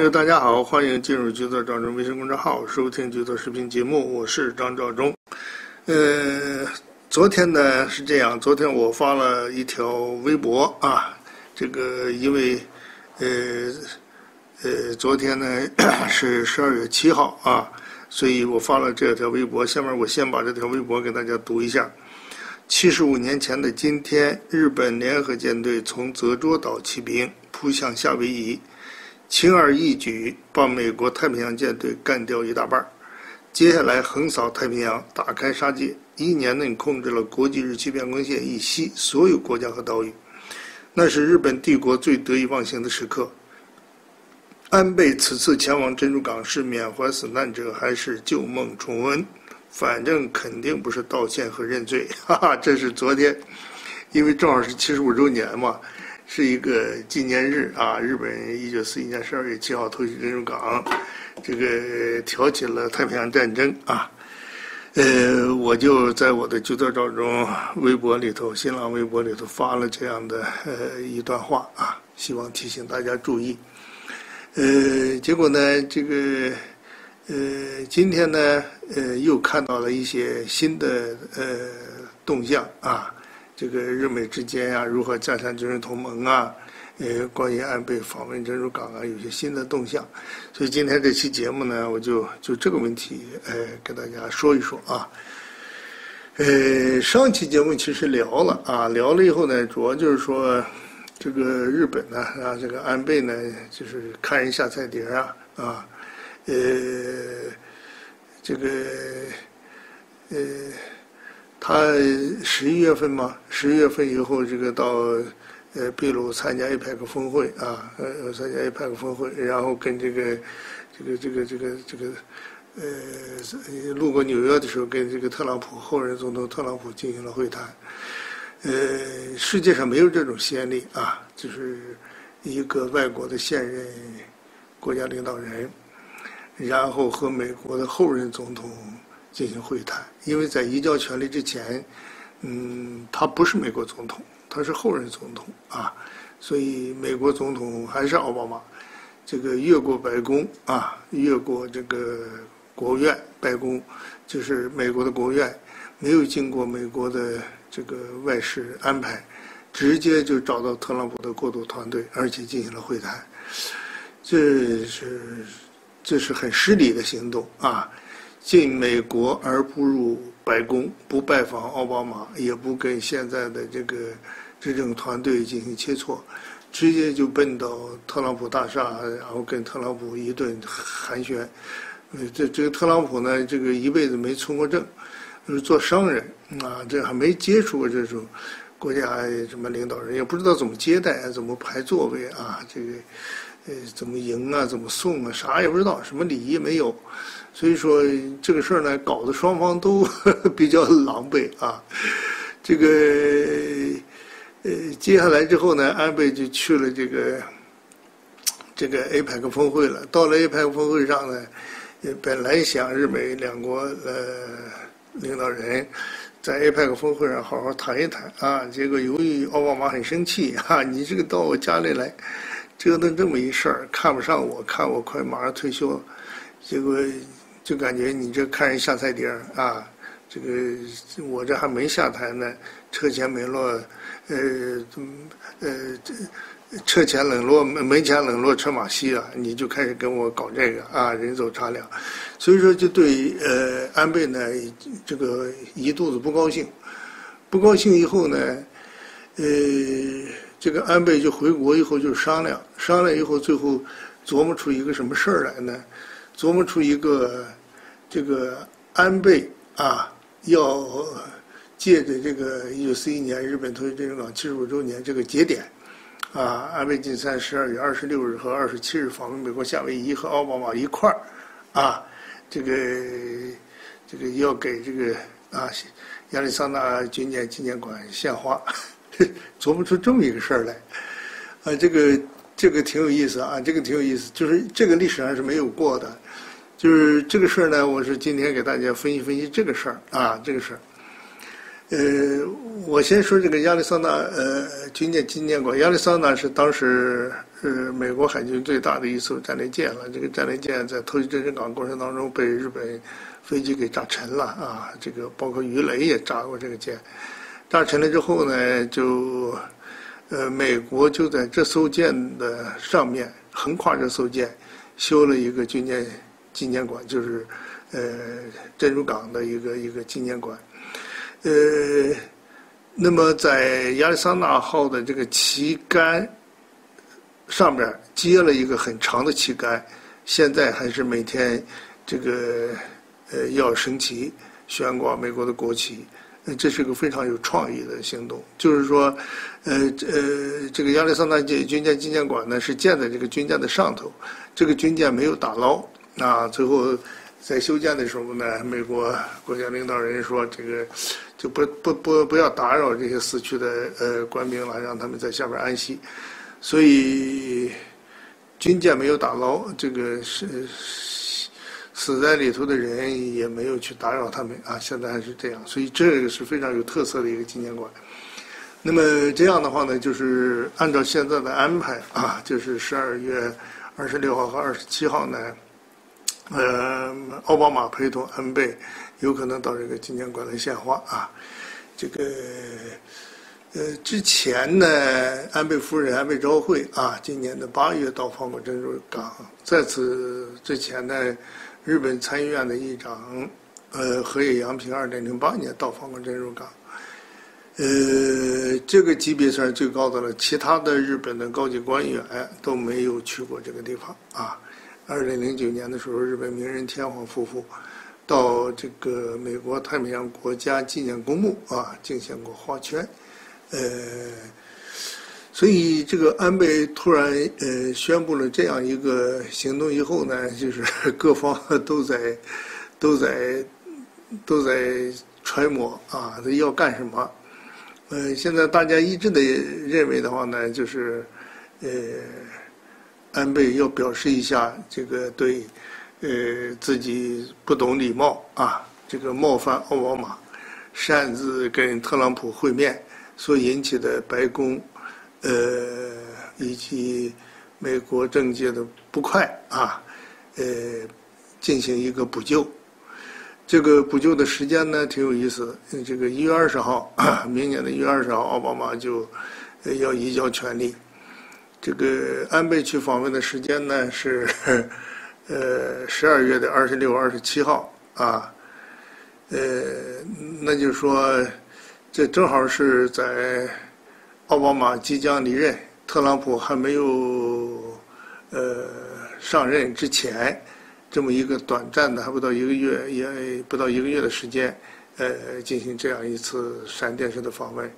朋友大家好，欢迎进入橘子赵忠微信公众号，收听橘子视频节目，我是张兆忠。呃，昨天呢是这样，昨天我发了一条微博啊，这个因为呃呃，昨天呢 是十二月七号啊，所以我发了这条微博。下面我先把这条微博给大家读一下。七十五年前的今天，日本联合舰队从泽捉岛起兵，扑向夏威夷，轻而易举把美国太平洋舰队干掉一大半。接下来横扫太平洋，大开杀戒，一年内控制了国际日期变更线以西所有国家和岛屿。那是日本帝国最得意忘形的时刻。安倍此次前往珍珠港是缅怀死难者，还是旧梦重温？反正肯定不是道歉和认罪，哈哈，这是昨天，因为正好是七十五周年嘛，是一个纪念日啊。日本一九四一年十二月七号偷袭珍珠港，这个挑起了太平洋战争啊。呃，我就在我的“旧照中”微博里头、新浪微博里头发了这样的呃一段话啊，希望提醒大家注意。呃，结果呢，这个。呃，今天呢，呃，又看到了一些新的呃动向啊，这个日美之间呀，如何加强军事同盟啊，呃，关于安倍访问珍珠港啊，有些新的动向，所以今天这期节目呢，我就就这个问题，呃，跟大家说一说啊。呃，上期节目其实聊了啊，聊了以后呢，主要就是说，这个日本呢，啊，这个安倍呢，就是看人下菜碟啊，啊。呃，这个呃，他十一月份嘛，十一月份以后，这个到呃秘鲁参加 APEC 峰会啊，呃参加 APEC 峰会，然后跟这个这个这个这个这个呃路过纽约的时候，跟这个特朗普后任总统特朗普进行了会谈。呃，世界上没有这种先例啊，就是一个外国的现任国家领导人。然后和美国的后任总统进行会谈，因为在移交权力之前，嗯，他不是美国总统，他是后任总统啊，所以美国总统还是奥巴马，这个越过白宫啊，越过这个国务院，白宫就是美国的国务院，没有经过美国的这个外事安排，直接就找到特朗普的过渡团队，而且进行了会谈，这是。这是很失礼的行动啊！进美国而不入白宫，不拜访奥巴马，也不跟现在的这个执政团队进行切磋，直接就奔到特朗普大厦，然后跟特朗普一顿寒暄。这这个特朗普呢，这个一辈子没从过政，是做商人啊，这还没接触过这种国家什么领导人，也不知道怎么接待，怎么排座位啊，这个。呃，怎么迎啊？怎么送啊？啥也不知道，什么礼仪没有，所以说这个事儿呢，搞得双方都 比较狼狈啊。这个呃，接下来之后呢，安倍就去了这个这个 APEC 峰会了。到了 APEC 峰会上呢，本来想日美两国呃领导人在 APEC 峰会上好好谈一谈啊，结果由于奥巴马很生气啊，你这个到我家里来。折腾这么一事儿，看不上我，看我快马上退休，结果就感觉你这看人下菜碟儿啊！这个我这还没下台呢，车前门落，呃，呃，这车前冷落门门前冷落车马稀啊！你就开始跟我搞这个啊，人走茶凉，所以说就对呃安倍呢这个一肚子不高兴，不高兴以后呢，呃。这个安倍就回国以后就商量，商量以后最后琢磨出一个什么事儿来呢？琢磨出一个这个安倍啊，要借着这个一九四一年日本投袭珍珠港七十五周年这个节点，啊，安倍晋三十二月二十六日和二十七日访问美国夏威夷，和奥巴马一块儿啊，这个这个要给这个啊亚利桑那军舰纪念馆献花。琢磨出这么一个事儿来，啊，这个这个挺有意思啊，这个挺有意思，就是这个历史上是没有过的，就是这个事儿呢，我是今天给大家分析分析这个事儿啊，这个事儿，呃，我先说这个亚利桑那呃军舰纪念馆。亚利桑那是当时是美国海军最大的一艘战列舰了。这个战列舰在偷袭珍珠港过程当中被日本飞机给炸沉了啊！这个包括鱼雷也炸过这个舰。炸沉了之后呢，就呃美国就在这艘舰的上面横跨这艘舰修了一个军舰纪念馆，就是呃珍珠港的一个一个纪念馆。呃，那么在亚利桑那号的这个旗杆上面接了一个很长的旗杆，现在还是每天这个呃要升旗悬挂美国的国旗，这是个非常有创意的行动。就是说，呃呃，这个亚利桑那舰军舰纪念馆呢是建在这个军舰的上头，这个军舰没有打捞啊，最后。在修建的时候呢，美国国家领导人说：“这个就不不不不要打扰这些死去的呃官兵了，让他们在下边安息。”所以军舰没有打捞，这个是死在里头的人也没有去打扰他们啊。现在还是这样，所以这个是非常有特色的一个纪念馆。那么这样的话呢，就是按照现在的安排啊，就是十二月二十六号和二十七号呢。呃，奥巴马陪同安倍，有可能到这个纪念馆来献花啊。这个呃，之前呢，安倍夫人安倍昭惠啊，今年的八月到访过珍珠港。在此之前呢，日本参议院的议长呃河野洋平二零零八年到访过珍珠港。呃，这个级别算是最高的了，其他的日本的高级官员都没有去过这个地方啊。二零零九年的时候，日本名人天皇夫妇到这个美国太平洋国家纪念公墓啊，敬献过花圈。呃，所以这个安倍突然呃宣布了这样一个行动以后呢，就是各方都 在都在都在揣摩啊，要干什么？呃，现在大家一致的认为的话呢，就是呃。安倍要表示一下这个对，呃，自己不懂礼貌啊，这个冒犯奥巴马，擅自跟特朗普会面所引起的白宫，呃，以及美国政界的不快啊，呃，进行一个补救。这个补救的时间呢，挺有意思。这个一月二十号，明年的一月二十号，奥巴马就要移交权力。这个安倍去访问的时间呢是，呃，十二月的二十六、二十七号啊，呃，那就说，这正好是在奥巴马即将离任、特朗普还没有呃上任之前，这么一个短暂的还不到一个月，也不到一个月的时间，呃，进行这样一次闪电式的访问。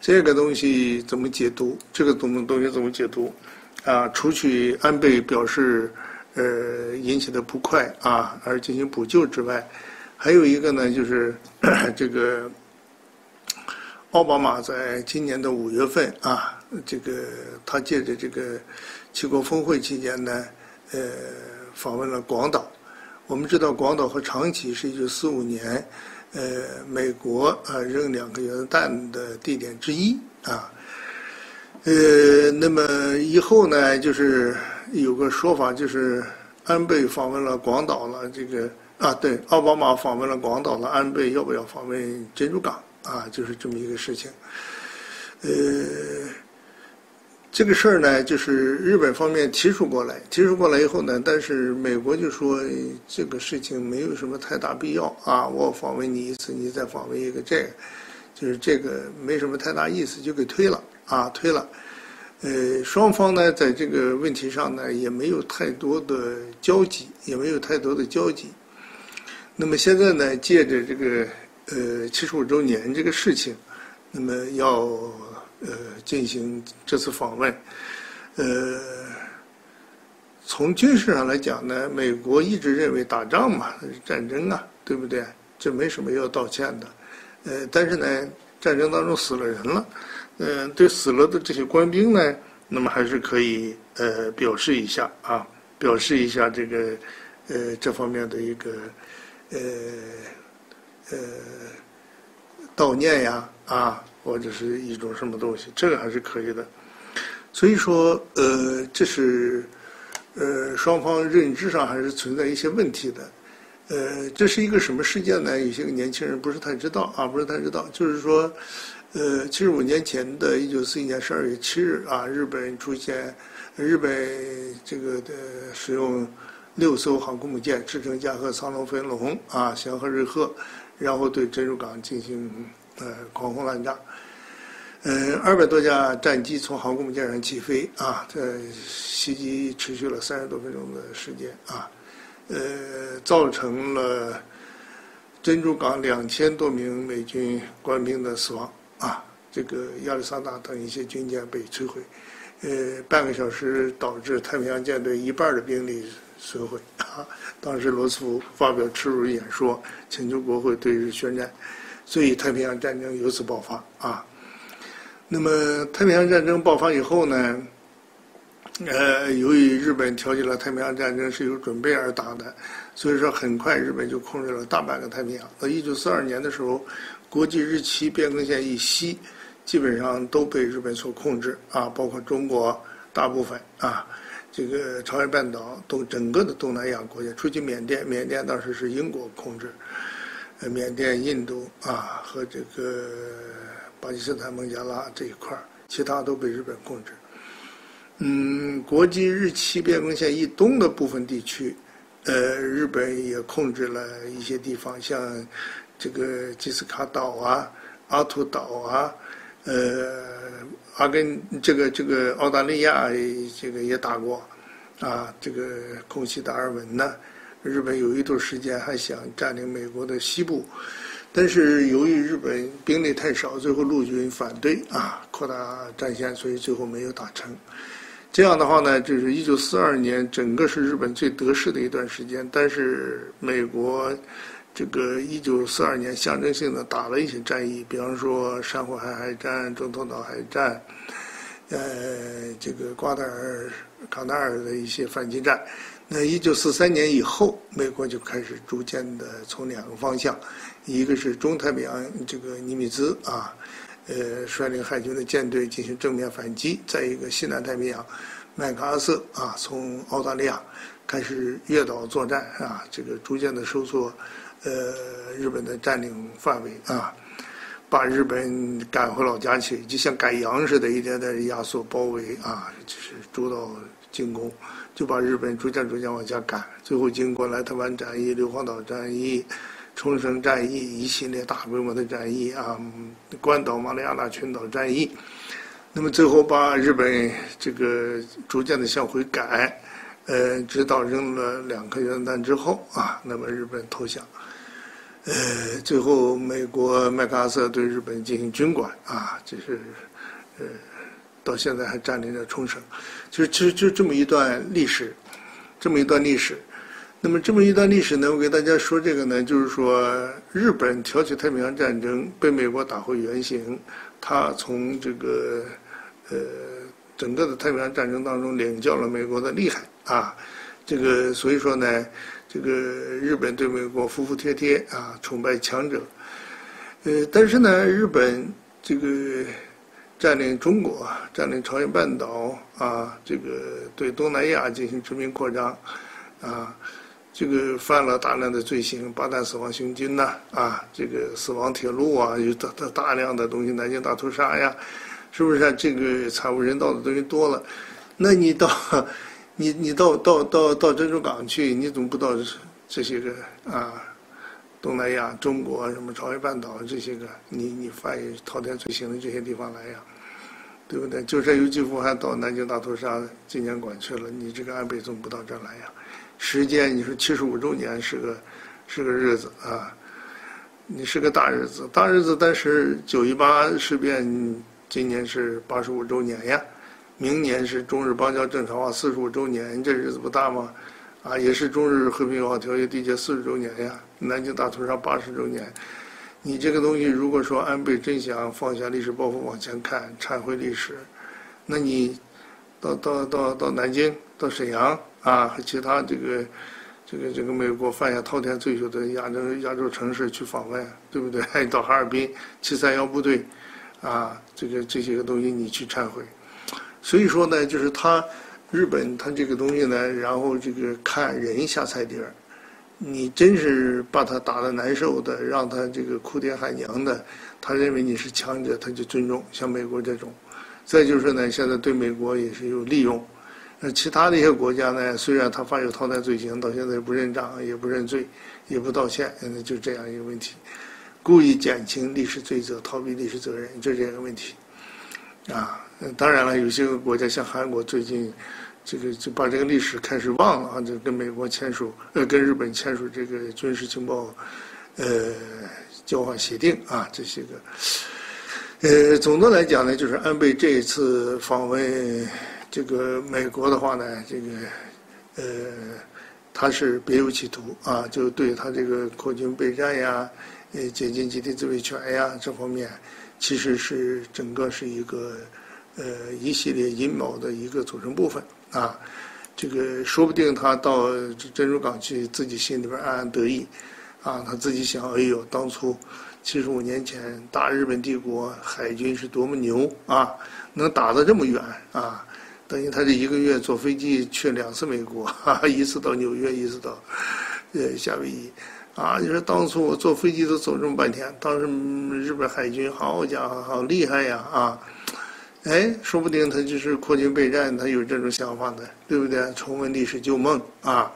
这个东西怎么解读？这个东东西怎么解读？啊，除去安倍表示呃引起的不快啊而进行补救之外，还有一个呢，就是 这个奥巴马在今年的五月份啊，这个他借着这个七国峰会期间呢，呃，访问了广岛。我们知道广岛和长崎是一九四五年。呃，美国啊扔两个原子弹的地点之一啊，呃，那么以后呢，就是有个说法，就是安倍访问了广岛了，这个啊，对，奥巴马访问了广岛了，安倍要不要访问珍珠港啊？就是这么一个事情，呃。这个事儿呢，就是日本方面提出过来，提出过来以后呢，但是美国就说这个事情没有什么太大必要啊，我访问你一次，你再访问一个这个，就是这个没什么太大意思，就给推了啊，推了。呃，双方呢在这个问题上呢也没有太多的交集，也没有太多的交集。那么现在呢，借着这个呃七十五周年这个事情，那么要。呃，进行这次访问，呃，从军事上来讲呢，美国一直认为打仗嘛，战争啊，对不对？这没什么要道歉的。呃，但是呢，战争当中死了人了，嗯，对死了的这些官兵呢，那么还是可以呃表示一下啊，表示一下这个呃这方面的一个呃呃悼念呀啊，或者是一种什么东西，这个还是可以的。所以说，呃，这是呃双方认知上还是存在一些问题的。呃，这是一个什么事件呢？有些年轻人不是太知道啊，不是太知道。就是说，呃，七十五年前的一九四一年十二月七日啊，日本出现，日本这个的使用六艘航空母舰，赤城、加贺、苍龙、飞龙啊，翔和、日鹤，然后对珍珠港进行呃狂轰滥炸。嗯，二百多架战机从航空母舰上起飞啊，这袭击持续了三十多分钟的时间啊。呃，造成了珍珠港两千多名美军官兵的死亡啊，这个亚历山大等一些军舰被摧毁，呃，半个小时导致太平洋舰队一半的兵力损毁啊。当时罗斯福发表耻辱演说，请求国会对日宣战，所以太平洋战争由此爆发啊。那么太平洋战争爆发以后呢？呃，由于日本挑起了太平洋战争是有准备而打的，所以说很快日本就控制了大半个太平洋。到一九四二年的时候，国际日期变更线以西基本上都被日本所控制啊，包括中国大部分啊，这个朝鲜半岛都整个的东南亚国家，除去缅甸，缅甸当时是英国控制，呃，缅甸、印度啊和这个巴基斯坦、孟加拉这一块，其他都被日本控制。嗯，国际日期变更线以东的部分地区，呃，日本也控制了一些地方，像这个基斯卡岛啊、阿图岛啊，呃，阿根这个这个澳大利亚这个也打过，啊，这个空袭达尔文呢，日本有一段时间还想占领美国的西部，但是由于日本兵力太少，最后陆军反对啊，扩大战线，所以最后没有打成。这样的话呢，就是一九四二年，整个是日本最得势的一段时间。但是美国这个一九四二年象征性的打了一些战役，比方说珊瑚海海战、中途岛海战，呃，这个瓜达尔、卡纳尔的一些反击战。那一九四三年以后，美国就开始逐渐的从两个方向，一个是中太平洋这个尼米兹啊。呃，率领海军的舰队进行正面反击。再一个，西南太平洋，麦克阿瑟啊，从澳大利亚开始越岛作战啊，这个逐渐的收缩，呃，日本的占领范围啊，把日本赶回老家去，就像赶羊似的，一点点压缩包围啊，就是主导进攻，就把日本逐渐逐渐往下赶。最后经过莱特湾战役、硫磺岛战役。冲绳战役一系列大规模的战役啊，关岛、马里亚纳群岛战役，那么最后把日本这个逐渐的向回赶，呃，直到扔了两颗原子弹之后啊，那么日本投降，呃，最后美国麦克阿瑟对日本进行军管啊，就是呃，到现在还占领着冲绳，就是其实就这么一段历史，这么一段历史。那么这么一段历史呢，我给大家说这个呢，就是说日本挑起太平洋战争，被美国打回原形，他从这个呃整个的太平洋战争当中领教了美国的厉害啊，这个所以说呢，这个日本对美国服服帖帖啊，崇拜强者，呃，但是呢，日本这个占领中国，占领朝鲜半岛啊，这个对东南亚进行殖民扩张啊。这个犯了大量的罪行，八弹死亡行军呐，啊，这个死亡铁路啊，有大大大量的东西，南京大屠杀呀，是不是？这个惨无人道的东西多了，那你到，你你到到到到珍珠港去，你怎么不到这些个啊，东南亚、中国什么朝鲜半岛这些个，你你犯滔天罪行的这些地方来呀？对不对？就这游击夫还到南京大屠杀纪念馆去了，你这个安倍怎么不到这儿来呀？时间，你说七十五周年是个，是个日子啊，你是个大日子，大日子。但是九一八事变今年是八十五周年呀，明年是中日邦交正常化四十五周年，这日子不大吗？啊，也是中日和平友好条约缔结四十周年呀，南京大屠杀八十周年。你这个东西，如果说安倍真想放下历史包袱往前看，忏悔历史，那你到到到到南京，到沈阳。啊，和其他这个这个这个美国犯下滔天罪行的亚洲亚洲城市去访问，对不对？到哈尔滨七三幺部队，啊，这个这些个东西你去忏悔。所以说呢，就是他日本他这个东西呢，然后这个看人下菜碟儿，你真是把他打得难受的，让他这个哭爹喊娘的，他认为你是强者，他就尊重。像美国这种，再就是呢，现在对美国也是有利用。那其他的一些国家呢？虽然他犯有滔天罪行，到现在也不认账，也不认罪，也不道歉，现在就这样一个问题，故意减轻历史罪责，逃避历史责任，就这个问题。啊，嗯当然了，有些个国家像韩国，最近这个就把这个历史开始忘了啊，就跟美国签署，呃，跟日本签署这个军事情报，呃，交换协定啊，这些个。呃，总的来讲呢，就是安倍这一次访问。这个美国的话呢，这个，呃，他是别有企图啊，就对他这个扩军备战呀，呃，接近集体自卫权呀这方面，其实是整个是一个，呃，一系列阴谋的一个组成部分啊。这个说不定他到珍珠港去，自己心里边暗暗得意，啊，他自己想，哎呦，当初七十五年前大日本帝国，海军是多么牛啊，能打得这么远啊。等于他这一个月坐飞机去两次美国，一次到纽约，一次到呃夏威夷，啊！你说当初我坐飞机都走这么半天，当时日本海军好家伙，好厉害呀啊！哎，说不定他就是扩军备战，他有这种想法的，对不对？重温历史旧梦啊！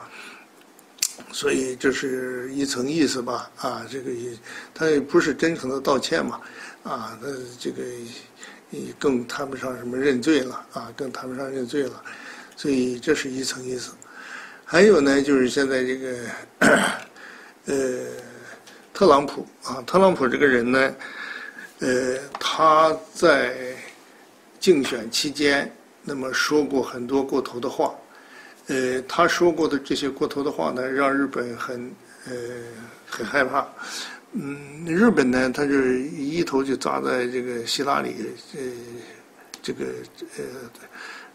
所以这是一层意思吧？啊，这个也他也不是真诚的道歉嘛，啊，他这个也。更谈不上什么认罪了啊，更谈不上认罪了，所以这是一层意思。还有呢，就是现在这个 呃，特朗普啊，特朗普这个人呢，呃，他在竞选期间那么说过很多过头的话，呃，他说过的这些过头的话呢，让日本很呃很害怕。嗯，日本呢，他就一头就扎在这个希拉里呃这个呃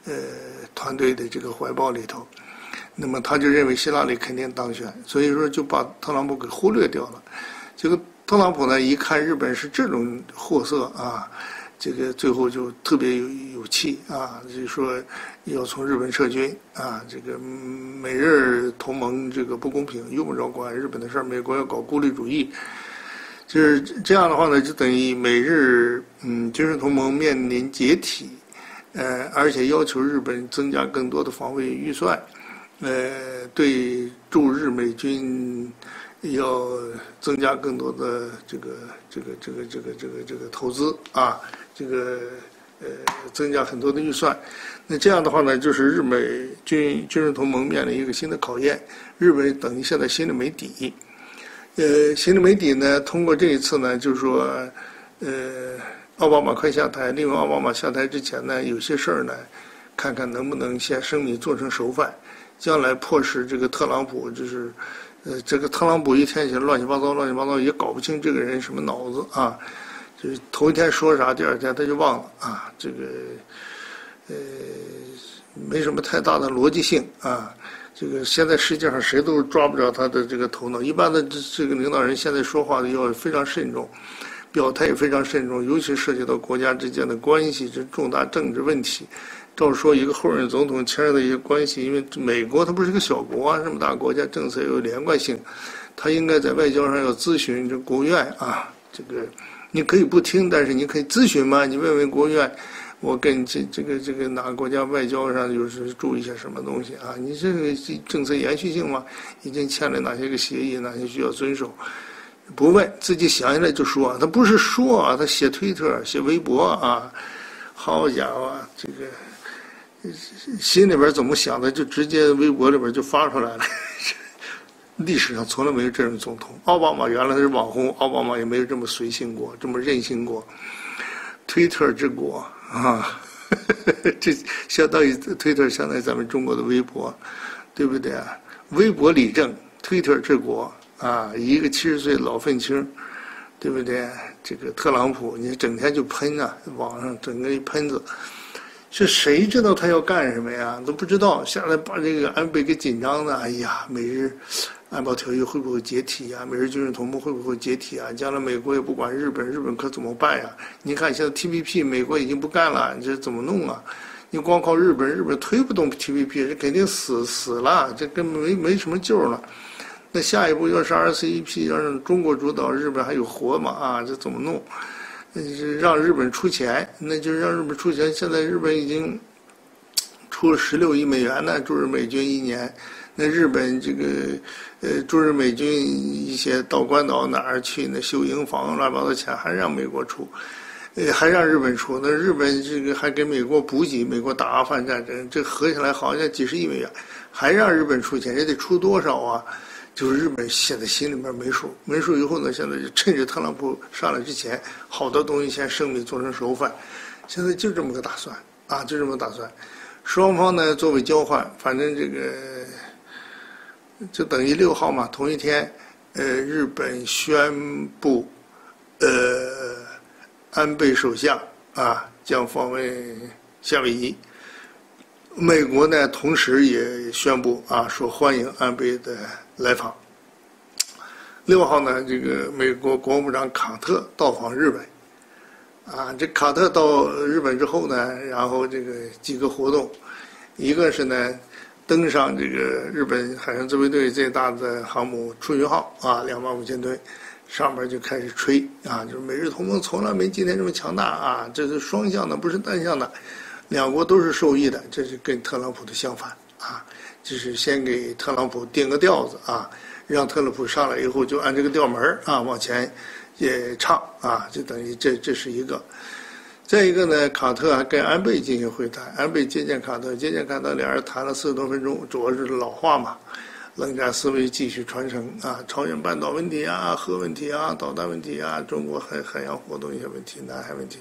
呃团队的这个怀抱里头，那么他就认为希拉里肯定当选，所以说就把特朗普给忽略掉了。这个特朗普呢，一看日本是这种货色啊，这个最后就特别有有气啊，就说要从日本撤军啊，这个美日同盟这个不公平，用不着管日本的事儿，美国要搞孤立主义。就是这样的话呢，就等于美日嗯军事同盟面临解体，呃，而且要求日本增加更多的防卫预算，呃，对驻日美军要增加更多的这个这个这个这个这个这个投资啊，这个呃增加很多的预算。那这样的话呢，就是日美军军事同盟面临一个新的考验，日本等于现在心里没底。呃，心里没底呢。通过这一次呢，就是说，呃，奥巴马快下台。利用奥巴马下台之前呢，有些事儿呢，看看能不能先生米做成熟饭，将来迫使这个特朗普，就是，呃，这个特朗普一天起来乱七八糟，乱七八糟，也搞不清这个人什么脑子啊。就是头一天说啥，第二天他就忘了啊。这个，呃，没什么太大的逻辑性啊。这个现在世界上谁都抓不着他的这个头脑。一般的这这个领导人现在说话的要非常慎重，表态也非常慎重，尤其涉及到国家之间的关系，这重大政治问题。照说一个后任总统牵涉的一些关系，因为美国它不是个小国啊，这么大国家政策有连贯性，他应该在外交上要咨询这国务院啊。这个你可以不听，但是你可以咨询嘛，你问问国务院。我跟这这个这个哪个国家外交上就是注意些什么东西啊？你这个政策延续性嘛，已经签了哪些个协议，哪些需要遵守？不问，自己想起来就说。他不是说啊，他写推特、写微博啊，好家伙，这个心里边怎么想的，就直接微博里边就发出来了。历史上从来没有这种总统。奥巴马原来是网红，奥巴马也没有这么随性过，这么任性过。推特之国。啊，这相当于推特，相当于咱们中国的微博，对不对啊？微博理政，推特治国啊！一个七十岁老愤青，对不对？这个特朗普，你整天就喷啊，网上整个一喷子，是谁知道他要干什么呀？都不知道。下来把这个安倍给紧张的，哎呀，美日安保条约会不会解体呀？美日军事同盟会不会解体啊？将来美国也不管日本，日本可怎么办呀？你看现在 TPP 美国已经不干了，你这怎么弄啊？你光靠日本，日本推不动 TPP，这肯定死死了，这根本没没什么救了。那下一步要是 RCEP，要是中国主导，日本还有活吗？啊，这怎么弄？让日本出钱，那就是让日本出钱。现在日本已经出了十六亿美元呢，驻日美军一年。那日本这个呃驻日美军一些到关岛哪儿去那修营房乱七八糟钱还让美国出，呃还让日本出。那日本这个还给美国补给，美国打阿富汗战争，这合起来好像几十亿美元，还让日本出钱，也得出多少啊？就是日本现在心里面没数，没数以后呢，现在就趁着特朗普上来之前，好多东西先生米做成熟饭，现在就这么个打算啊，就这么个打算。双方呢作为交换，反正这个就等于六号嘛，同一天，呃，日本宣布，呃，安倍首相啊将访问夏威夷。美国呢，同时也宣布啊，说欢迎安倍的来访。六号呢，这个美国国务长卡特到访日本，啊，这卡特到日本之后呢，然后这个几个活动，一个是呢，登上这个日本海上自卫队最大的航母出云号啊，两万五千吨，上面就开始吹啊，就是美日同盟从来没今天这么强大啊，这是双向的，不是单向的。两国都是受益的，这是跟特朗普的相反！就是先给特朗普定个调子啊，让特朗普上来以后就按这个调门啊往前也唱啊，就等于这这是一个。再一个呢，卡特还跟安倍进行会谈，安倍接见卡特，接见卡特，两人谈了四十多分钟，主要是老话嘛，冷战思维继续传承啊，朝鲜半岛问题啊，核问题啊，导弹问题啊，中国海海洋活动一些问题，南海问题。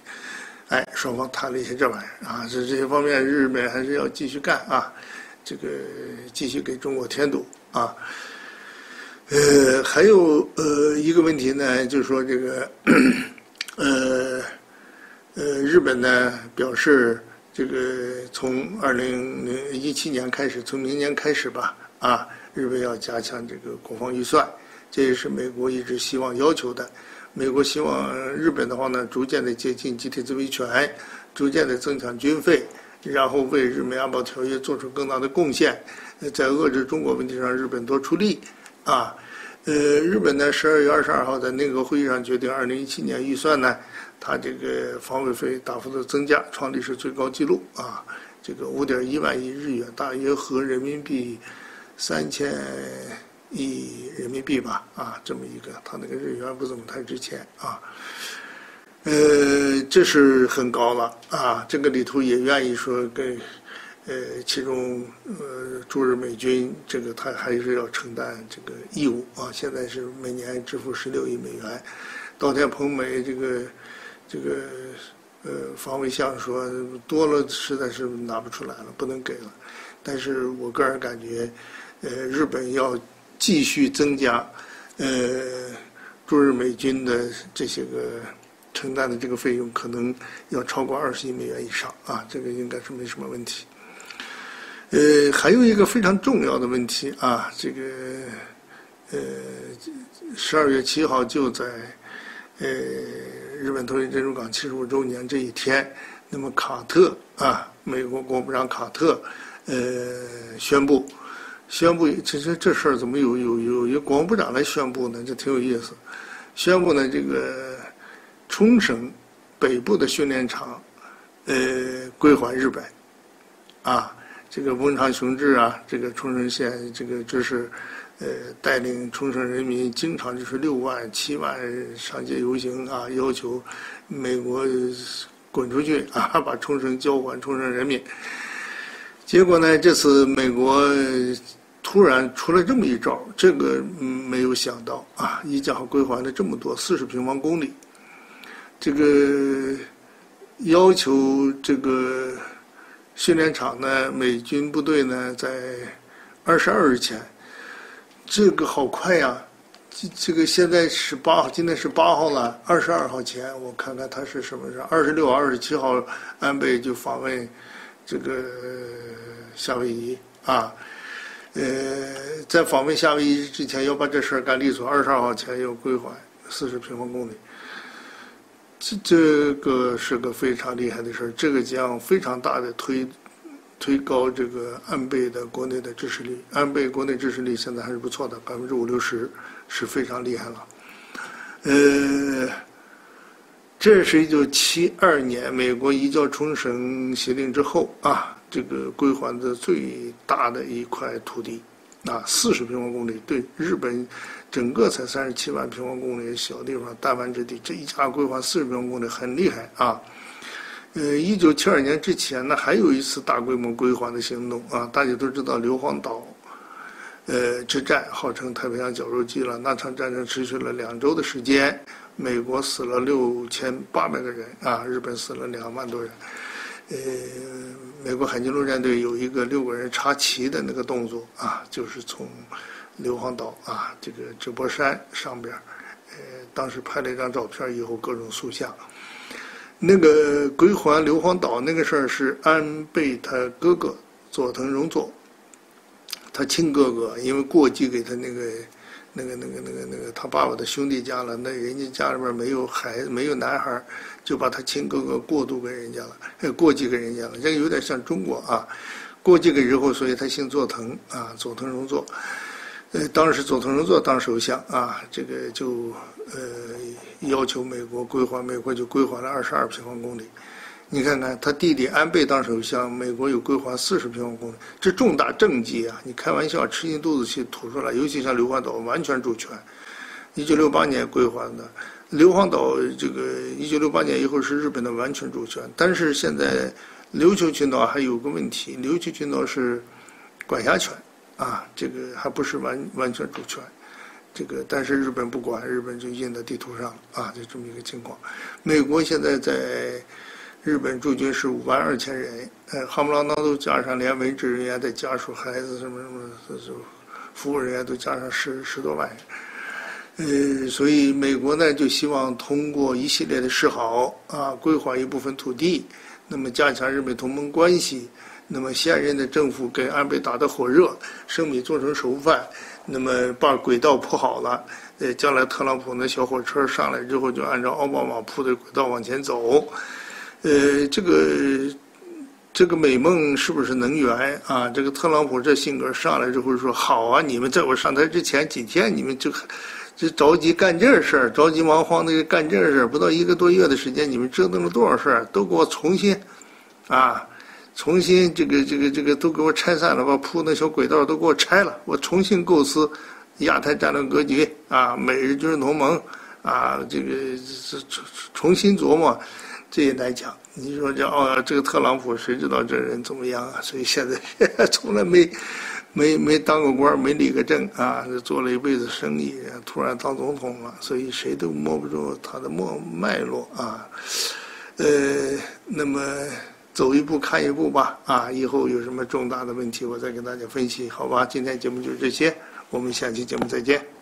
哎，双方谈了一些这玩意儿啊，这这些方面，日本还是要继续干啊，这个继续给中国添堵啊。呃，还有呃一个问题呢，就是说这个，呃呃，日本呢表示，这个从二零零一七年开始，从明年开始吧，啊，日本要加强这个国防预算，这也是美国一直希望要求的。美国希望日本的话呢，逐渐的接近集体自卫权，逐渐的增强军费，然后为日美安保条约做出更大的贡献，在遏制中国问题上，日本多出力，啊，呃，日本呢，十二月二十二号在内阁会议上决定，二零一七年预算呢，它这个防卫费大幅度增加，创历史最高纪录，啊，这个五点一万亿日元，大约合人民币三千。亿人民币吧，啊，这么一个，他那个日元不怎么太值钱啊，呃，这是很高了啊，这个里头也愿意说跟，呃，其中呃驻日美军这个他还是要承担这个义务啊，现在是每年支付十六亿美元，稻田朋美这个这个呃防卫项说多了实在是拿不出来了，不能给了，但是我个人感觉，呃，日本要。继续增加，呃，驻日美军的这些个承担的这个费用，可能要超过二十亿美元以上啊，这个应该是没什么问题。呃，还有一个非常重要的问题啊，这个呃，十二月七号就在呃日本投进珍珠港七十五周年这一天，那么卡特啊，美国国务长卡特呃宣布。宣布这这这事儿怎么有有有有国防部长来宣布呢？这挺有意思。宣布呢，这个冲绳北部的训练场，呃，归还日本。啊，这个翁长雄志啊，这个冲绳县这个就是呃，带领冲绳人民经常就是六万七万上街游行啊，要求美国滚出去啊，把冲绳交还冲绳人民。结果呢，这次美国。突然出了这么一招，这个没有想到啊！一家归还了这么多四十平方公里，这个要求这个训练场呢，美军部队呢在二十二日前，这个好快呀！这这个现在十八号，今天是八号了，二十二号前我看看他是什么时候？二十六号、二十七号安倍就访问这个夏威夷啊。呃，在访问夏威夷之前，要把这事儿干利索。二十二号前要归还四十平方公里，这这个是个非常厉害的事儿。这个将非常大的推推高这个安倍的国内的支持率。安倍国内支持率现在还是不错的，百分之五六十是非常厉害了。呃，这是一九七二年美国移交冲绳协定之后啊。这个归还的最大的一块土地，啊，四十平方公里，对日本整个才三十七万平方公里小地方，弹丸之地，这一下归还四十平方公里，很厉害啊。呃，一九七二年之前呢，还有一次大规模归还的行动啊，大家都知道硫磺岛，呃，之战号称太平洋绞肉机了，那场战争持续了两周的时间，美国死了六千八百个人啊，日本死了两万多人。呃，美国海军陆战队有一个六个人插旗的那个动作啊，就是从硫磺岛啊这个直播山上边呃，当时拍了一张照片，以后各种塑像。那个归还硫磺岛那个事儿是安倍他哥哥佐藤荣作，他亲哥哥，因为过继给他那个。那个、那个、那个、那个，他爸爸的兄弟家了，那人家家里边没有孩子，没有男孩，就把他亲哥哥过渡给人家了，过继给人家了。这个有点像中国啊，过继给之后，所以他姓佐藤啊，佐藤荣作。呃，当时佐藤荣作当首相啊，这个就呃要求美国归还，美国就归还了二十二平方公里。你看看他弟弟安倍当首相，美国有归还四十平方公里，这重大政绩啊！你开玩笑，吃进肚子去吐出来。尤其像硫磺岛完全主权，一九六八年归还的，硫磺岛这个一九六八年以后是日本的完全主权。但是现在琉球群岛还有个问题，琉球群岛是管辖权啊，这个还不是完完全主权。这个但是日本不管，日本就印在地图上啊，就这么一个情况。美国现在在。日本驻军是五万二千人，呃，夯不啷当都加上连文职人员的家属、孩子什么什么，这服务人员都加上十十多万人，呃，所以美国呢就希望通过一系列的示好啊，归还一部分土地，那么加强日美同盟关系，那么现任的政府跟安倍打得火热，生米做成熟饭，那么把轨道铺好了，呃，将来特朗普那小火车上来之后，就按照奥巴马铺的轨道往前走。呃，这个这个美梦是不是能圆啊？这个特朗普这性格上来之后说好啊，你们在我上台之前几天，你们就就着急干这事儿，着急忙慌的干这事儿，不到一个多月的时间，你们折腾了多少事儿？都给我重新啊，重新这个这个这个都给我拆散了，把铺那小轨道都给我拆了，我重新构思亚太战略格局啊，美日军事同盟啊，这个重重新琢磨。这也难讲。你说这哦，这个特朗普谁知道这人怎么样啊？所以现在 从来没没没当过官，没立个正啊，做了一辈子生意，突然当总统了，所以谁都摸不住他的脉脉络啊。呃，那么走一步看一步吧啊，以后有什么重大的问题，我再跟大家分析，好吧？今天节目就是这些，我们下期节目再见。